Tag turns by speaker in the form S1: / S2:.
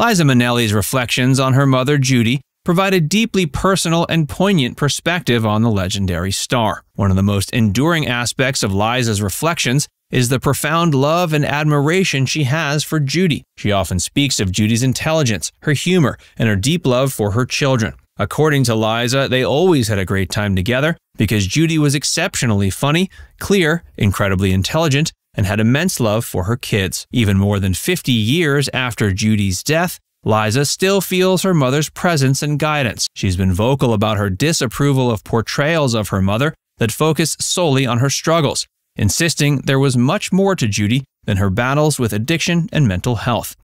S1: Liza Minnelli's reflections on her mother Judy provide a deeply personal and poignant perspective on the legendary star. One of the most enduring aspects of Liza's reflections is the profound love and admiration she has for Judy. She often speaks of Judy's intelligence, her humor, and her deep love for her children. According to Liza, they always had a great time together because Judy was exceptionally funny, clear, incredibly intelligent, and had immense love for her kids. Even more than 50 years after Judy's death, Liza still feels her mother's presence and guidance. She's been vocal about her disapproval of portrayals of her mother that focus solely on her struggles, insisting there was much more to Judy than her battles with addiction and mental health.